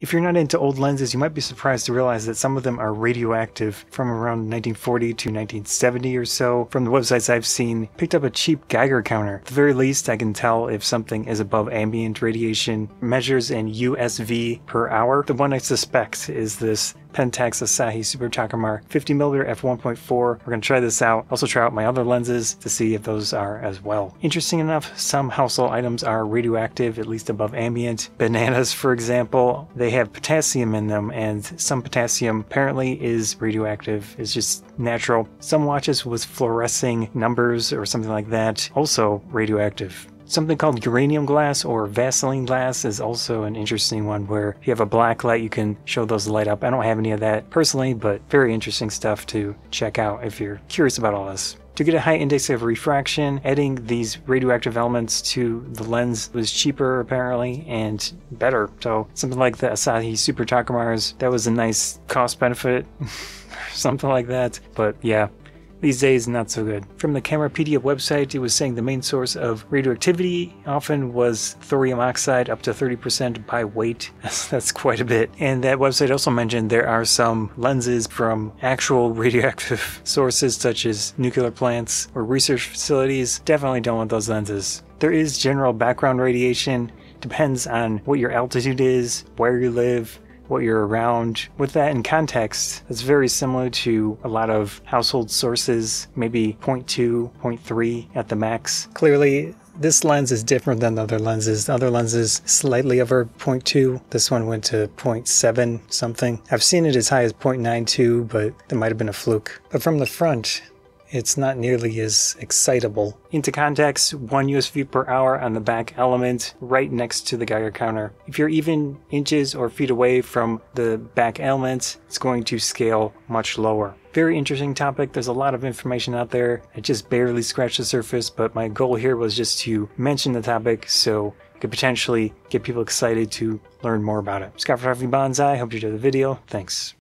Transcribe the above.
If you're not into old lenses, you might be surprised to realize that some of them are radioactive from around 1940 to 1970 or so. From the websites I've seen, picked up a cheap Geiger counter. At the very least, I can tell if something is above ambient radiation. Measures in USV per hour. The one I suspect is this Pentax Asahi Super Takumar 50mm f1.4. We're going to try this out. Also try out my other lenses to see if those are as well. Interesting enough, some household items are radioactive, at least above ambient. Bananas, for example, they have potassium in them, and some potassium apparently is radioactive. It's just natural. Some watches with fluorescing numbers or something like that, also radioactive. Something called uranium glass or Vaseline glass is also an interesting one where if you have a black light, you can show those light up. I don't have any of that personally, but very interesting stuff to check out if you're curious about all this. To get a high index of refraction, adding these radioactive elements to the lens was cheaper apparently and better. So something like the Asahi Super Takumars, that was a nice cost benefit, something like that. But yeah, these days, not so good. From the Camerapedia website, it was saying the main source of radioactivity often was thorium oxide, up to 30% by weight. That's quite a bit. And that website also mentioned there are some lenses from actual radioactive sources, such as nuclear plants or research facilities. Definitely don't want those lenses. There is general background radiation, depends on what your altitude is, where you live, what you're around. With that in context, it's very similar to a lot of household sources, maybe 0.2, 0.3 at the max. Clearly, this lens is different than the other lenses. The other lenses slightly over 0.2. This one went to 0.7 something. I've seen it as high as 0.92, but there might have been a fluke. But from the front, it's not nearly as excitable. Into context, 1 USV per hour on the back element right next to the Geiger counter. If you're even inches or feet away from the back element, it's going to scale much lower. Very interesting topic. There's a lot of information out there. I just barely scratched the surface, but my goal here was just to mention the topic so could potentially get people excited to learn more about it. Scott Photography Banzai, hope you enjoyed the video. Thanks.